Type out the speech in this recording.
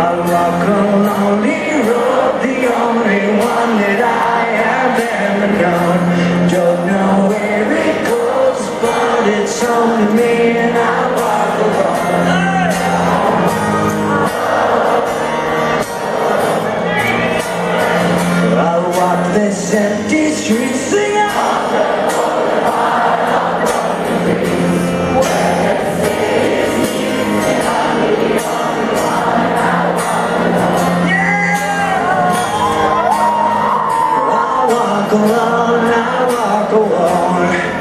I walk a lonely road, the only one that I have ever known. Don't know where it goes, but it's only me. Walk alone, I walk alone